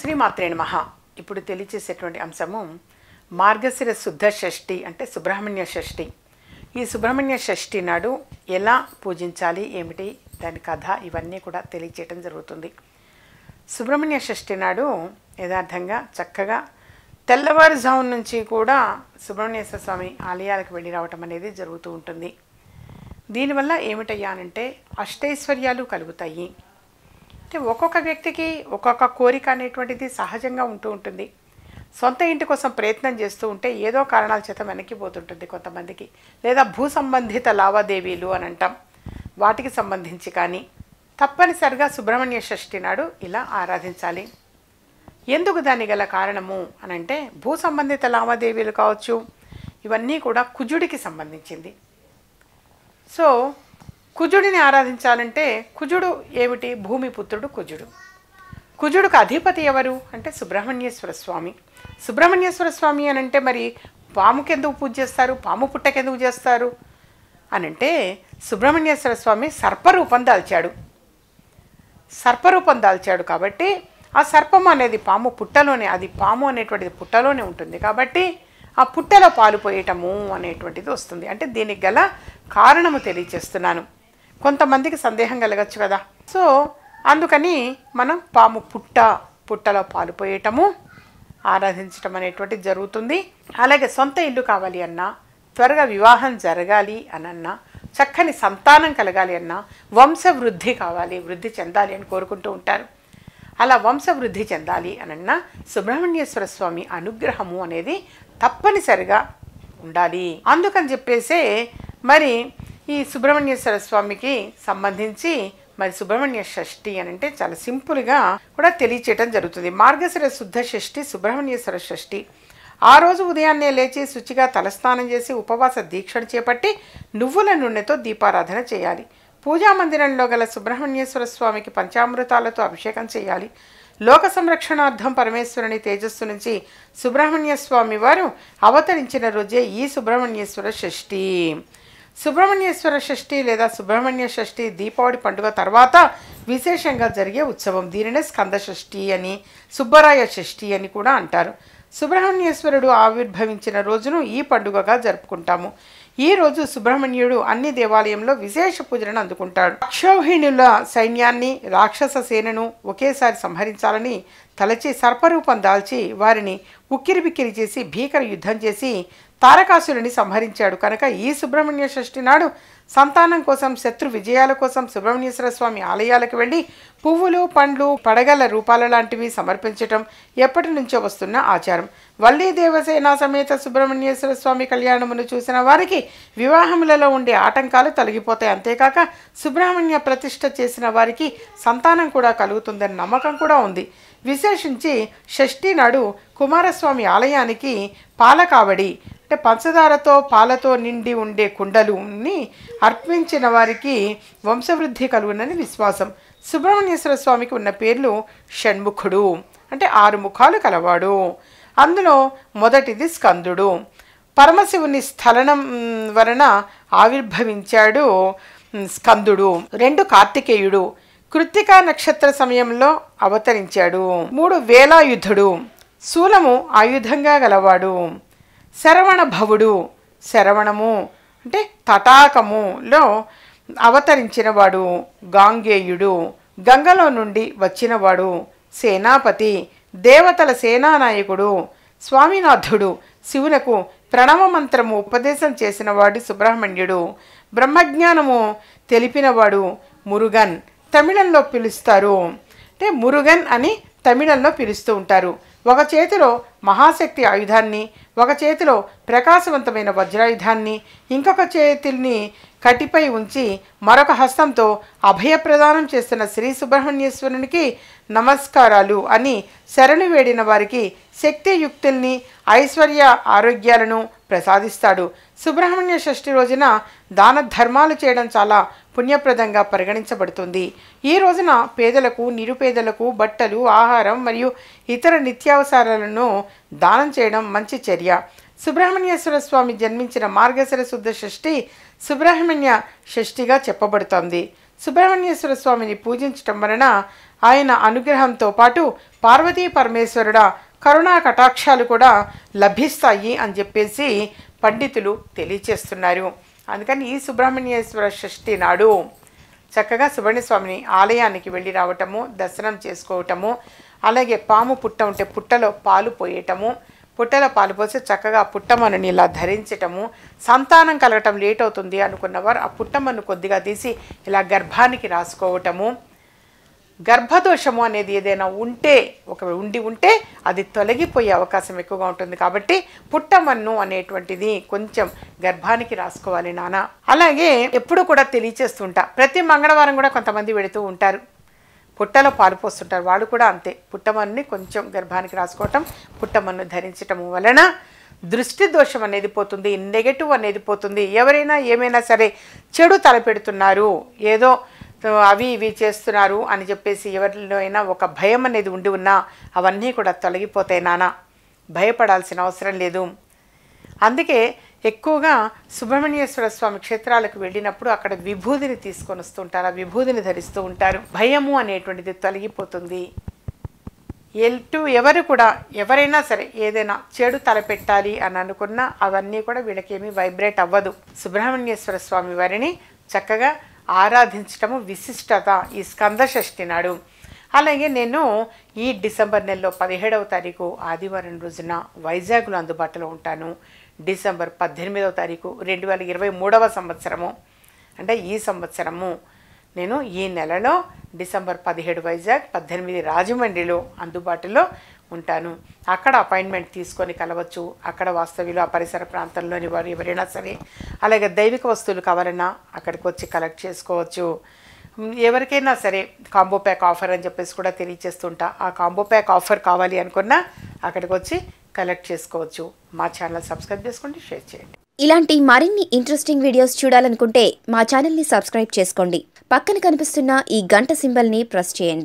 శ్రీమాత్రే మహా ఇప్పుడు తెలియచేసేటువంటి అంశము మార్గశిర శుద్ధ షష్ఠి అంటే సుబ్రహ్మణ్య షష్ఠి. ఈ సుబ్రహ్మణ్య షష్ఠి నాడు ఎలా పూజించాలి ఏమిటి దాని కథ ఇవన్నీ కూడా తెలియచేయటం జరుగుతుంది. సుబ్రహ్మణ్య షష్ఠి నాడు యథార్థంగా చక్కగా తెల్లవారుజాము నుంచి కూడా సుబ్రహ్మణ్యేశ్వర స్వామి ఆలయాలకు వెళ్ళి రావటం అనేది జరుగుతూ ఉంటుంది. దీనివల్ల ఏమిటయ్యానంటే అష్టైశ్వర్యాలు కలుగుతాయి. అంటే ఒక్కొక్క వ్యక్తికి ఒక్కొక్క కోరిక అనేటువంటిది సహజంగా ఉంటూ ఉంటుంది. సొంత ఇంటి కోసం ప్రయత్నం చేస్తూ ఉంటే ఏదో కారణాల చేత వెనక్కి పోతుంటుంది కొంతమందికి. లేదా భూ సంబంధిత లావాదేవీలు అని అంటాం. వాటికి సంబంధించి కానీ తప్పనిసరిగా సుబ్రహ్మణ్య షష్ఠి నాడు ఇలా ఆరాధించాలి. ఎందుకు దాని గల కారణము అని అంటే భూ సంబంధిత లావాదేవీలు కావచ్చు. ఇవన్నీ కూడా కుజుడికి సంబంధించింది. సో కుజుడిని ఆరాధించాలంటే కుజుడు ఏమిటి? భూమిపుత్రుడు కుజుడు. కుజుడుకు అధిపతి ఎవరు? అంటే సుబ్రహ్మణ్యేశ్వర స్వామి. సుబ్రహ్మణ్యేశ్వర స్వామి అని అంటే మరి పాముకెందుకు పూజ చేస్తారు? పాము పుట్టకెందుకు చేస్తారు? అని అంటే సుబ్రహ్మణ్యేశ్వర స్వామి సర్పరూపం దాల్చాడు. సర్పరూపం దాల్చాడు కాబట్టి ఆ సర్పం అనేది పాము పుట్టలోనే అది పాము అనేటువంటిది పుట్టలోనే ఉంటుంది కాబట్టి ఆ పుట్టలో పాలు పోయటము అనేటువంటిది వస్తుంది. అంటే దీనికి గల కారణము తెలియచేస్తున్నాను కొంతమందికి సందేహం కలగచ్చు కదా. సో అందుకని మనం పాము పుట్ట పుట్టలో పాలు పోయటము ఆరాధించటం అనేటువంటిది జరుగుతుంది. అలాగే సొంత ఇల్లు కావాలి అన్నా త్వరగా వివాహం జరగాలి అనన్నా చక్కని సంతానం కలగాలి అన్నా వంశవృద్ధి కావాలి వృద్ధి చెందాలి అని కోరుకుంటూ ఉంటారు. అలా వంశవృద్ధి చెందాలి అనన్నా సుబ్రహ్మణ్యేశ్వర స్వామి అనుగ్రహము అనేది తప్పనిసరిగా ఉండాలి. అందుకని చెప్పేసే మరి ఈ సుబ్రహ్మణ్యేశ్వర స్వామికి సంబంధించి మరి సుబ్రహ్మణ్య షష్ఠి అని అంటే చాలా సింపుల్గా కూడా తెలియచేయటం జరుగుతుంది. మార్గశిర శుద్ధ షష్ఠి సుబ్రహ్మణ్యేశ్వర షష్ఠి. ఆ రోజు ఉదయాన్నే లేచి శుచిగా తలస్నానం చేసి ఉపవాస దీక్షను చేపట్టి నువ్వుల నూనెతో దీపారాధన చేయాలి. పూజా మందిరంలో గల సుబ్రహ్మణ్యేశ్వర స్వామికి పంచామృతాలతో అభిషేకం చేయాలి. లోక సంరక్షణార్థం పరమేశ్వరుని తేజస్సు నుంచి సుబ్రహ్మణ్య స్వామి వారు అవతరించిన రోజే ఈ సుబ్రహ్మణ్యేశ్వర షష్ఠి. సుబ్రహ్మణ్యేశ్వర షష్ఠి లేదా సుబ్రహ్మణ్య షష్ఠి దీపావళి పండుగ తర్వాత విశేషంగా జరిగే ఉత్సవం దీనినే స్కంద షష్ఠి అని సుబ్బరాయ షష్ఠి అని కూడా అంటారు. సుబ్రహ్మణ్యేశ్వరుడు ఆవిర్భవించిన రోజును ఈ పండుగగా జరుపుకుంటాము. ఈ రోజు సుబ్రహ్మణ్యుడు అన్ని దేవాలయంలో విశేష పూజలను అందుకుంటాడు. అక్షౌహిణుల సైన్యాన్ని రాక్షస సేనను ఒకేసారి సంహరించాలని తలచి సర్పరూపం దాల్చి వారిని ఉక్కిరిబిక్కిరి చేసి భీకర యుద్ధం చేసి తారకాసురుని సంహరించాడు. కనుక ఈ సుబ్రహ్మణ్య షష్ఠి నాడు సంతానం కోసం శత్రు విజయాల కోసం సుబ్రహ్మణ్యేశ్వర స్వామి ఆలయాలకు వెళ్ళి పువ్వులు పండ్లు పడగల రూపాల లాంటివి సమర్పించటం ఎప్పటి నుంచో వస్తున్న ఆచారం. వల్లీ దేవసేన సమేత సుబ్రహ్మణ్యేశ్వర స్వామి కళ్యాణమును చూసిన వారికి వివాహములలో ఉండే ఆటంకాలు తొలగిపోతాయి. అంతేకాక సుబ్రహ్మణ్య ప్రతిష్ఠ చేసిన వారికి సంతానం కూడా కలుగుతుందని నమ్మకం కూడా ఉంది. విశేషించి షష్ఠి నాడు కుమారస్వామి ఆలయానికి పాలకావడి అంటే పంచదారతో పాలతో నిండి ఉండే కుండలుని అర్పించిన వారికి వంశవృద్ధి కలుగునని విశ్వాసం. సుబ్రహ్మణ్యేశ్వర స్వామికి ఉన్న పేర్లు షణ్ముఖుడు అంటే ఆరు ముఖాలు కలవాడు. అందులో మొదటిది స్కందుడు. పరమశివుని స్థలనం వలన ఆవిర్భవించాడు స్కందుడు. రెండు కార్తికేయుడు. కృత్తికా నక్షత్ర సమయంలో అవతరించాడు. మూడు వేలాయుధుడు. శూలము ఆయుధంగా గలవాడు. శరవణ భవుడు. శరవణము అంటే తటాకములో అవతరించినవాడు. గాంగేయుడు. గంగలో నుండి వచ్చినవాడు. సేనాపతి. దేవతల సేనానాయకుడు. స్వామినాథుడు. శివునకు ప్రణవమంత్రము ఉపదేశం చేసినవాడు సుబ్రహ్మణ్యుడు. బ్రహ్మజ్ఞానము తెలిపినవాడు మురుగన్. తమిళంలో పిలుస్తారు. అంటే మురుగన్ అని తమిళంలో పిలుస్తూ ఉంటారు. ఒక చేతిలో మహాశక్తి ఆయుధాన్ని ఒక చేతిలో ప్రకాశవంతమైన వజ్రాయుధాన్ని ఇంకొక చేతిని కటిపై ఉంచి మరొక హస్తంతో అభయప్రదానం చేస్తున్న శ్రీ సుబ్రహ్మణ్యేశ్వరునికి నమస్కారాలు అని శరణు వేడిన వారికి శక్తియుక్తుల్ని ఐశ్వర్య ఆరోగ్యాలను ప్రసాదిస్తాడు. సుబ్రహ్మణ్య షష్ఠి రోజున దాన ధర్మాలు చేయడం చాలా పుణ్యప్రదంగా పరిగణించబడుతుంది. ఈ రోజున పేదలకు నిరుపేదలకు బట్టలు ఆహారం మరియు ఇతర నిత్యావసరాలను దానం చేయడం మంచి చర్య. సుబ్రహ్మణ్యేశ్వర స్వామి జన్మించిన మార్గశిర శుద్ధ షష్ఠి సుబ్రహ్మణ్య షష్ఠిగా చెప్పబడుతోంది. సుబ్రహ్మణ్యేశ్వర స్వామిని పూజించటం వలన ఆయన అనుగ్రహంతో పాటు పార్వతీ పరమేశ్వరుడ కరుణా కటాక్షాలు కూడా లభిస్తాయి అని చెప్పేసి పండితులు తెలియచేస్తున్నారు. అందుకని ఈ సుబ్రహ్మణ్యేశ్వర షష్ఠి నాడు చక్కగా సుబ్రహ్మణ్యస్వామిని ఆలయానికి వెళ్ళి రావటము దర్శనం చేసుకోవటము అలాగే పాము పుట్ట ఉంటే పుట్టలో పాలు పోయటము పుట్టలో పాలు పోసి చక్కగా పుట్టమనుని ఇలా ధరించటము సంతానం కలగటం లేట్ అవుతుంది అనుకున్నవారు ఆ పుట్టమ్మను కొద్దిగా తీసి ఇలా గర్భానికి రాసుకోవటము గర్భదోషము అనేది ఏదైనా ఉంటే ఒక ఉండి ఉంటే అది తొలగిపోయే అవకాశం ఎక్కువగా ఉంటుంది. కాబట్టి పుట్టమన్ను అనేటువంటిది కొంచెం గర్భానికి రాసుకోవాలి నాన్న. అలాగే ఎప్పుడు కూడా తెలియచేస్తుంటా ప్రతి మంగళవారం కూడా కొంతమంది వెళుతూ ఉంటారు. పుట్టలో పాలు పోస్తుంటారు. వాళ్ళు కూడా అంతే. పుట్టమన్నుని కొంచెం గర్భానికి రాసుకోవటం పుట్టమన్ను ధరించటం వలన దృష్టి దోషం అనేది పోతుంది నెగటివ్ అనేది పోతుంది. ఎవరైనా ఏమైనా సరే చెడు తలపెడుతున్నారు ఏదో అవి ఇవి చేస్తున్నారు అని చెప్పేసి ఎవరిలో అయినా ఒక భయం అనేది ఉండి ఉన్నా అవన్నీ కూడా తొలగిపోతాయి నాన్న భయపడాల్సిన అవసరం లేదు. అందుకే ఎక్కువగా సుబ్రహ్మణ్యేశ్వర స్వామి క్షేత్రాలకు వెళ్ళినప్పుడు అక్కడ విభూదిని తీసుకొని వస్తుంటారు ఆ విభూదిని ధరిస్తూ ఉంటారు. భయము అనేటువంటిది తొలగిపోతుంది. ఎటు ఎవరు కూడా ఎవరైనా సరే ఏదైనా చెడు తలపెట్టాలి అని అనుకున్నా అవన్నీ కూడా వీళ్ళకేమీ వైబ్రేట్ అవ్వదు. సుబ్రహ్మణ్యేశ్వర స్వామి వారిని చక్కగా ఆరాధించటము విశిష్టత ఈ స్కంద షష్ఠి నాడు. అలాగే నేను ఈ డిసెంబర్ నెలలో పదిహేడవ తారీఖు ఆదివారం రోజున వైజాగ్లో అందుబాటులో ఉంటాను. డిసెంబర్ పద్దెనిమిదవ తారీఖు రెండు వేల ఇరవై మూడవ సంవత్సరము. అంటే ఈ సంవత్సరము నేను ఈ నెలలో డిసెంబర్ పదిహేడు వైజాగ్ పద్దెనిమిది రాజమండ్రిలో అందుబాటులో ఉంటాను. అక్కడ అపాయింట్మెంట్ తీసుకొని కలవచ్చు. అక్కడ వాస్తవ్యులు ఆ పరిసర ప్రాంతంలోని వారు ఎవరైనా సరే. అలాగే దైవిక వస్తువులు కావాలన్నా అక్కడికి వచ్చి కలెక్ట్ చేసుకోవచ్చు. ఎవరికైనా సరే కాంబో ప్యాక్ ఆఫర్ అని చెప్పేసి కూడా తెలియచేస్తుంటా. ఆ కాంబో ప్యాక్ ఆఫర్ కావాలి అనుకున్నా అక్కడికి వచ్చి కలెక్ట్ చేసుకోవచ్చు. మా ఛానల్ సబ్స్క్రైబ్ చేసుకోండి షేర్ చేయండి. ఇలాంటి మరిన్ని ఇంట్రెస్టింగ్ వీడియోస్ చూడాలనుకుంటే మా ఛానల్ని సబ్స్క్రైబ్ చేసుకోండి. పక్కన కనిపిస్తున్న ఈ గంట సింబల్ని ప్రెస్ చేయండి.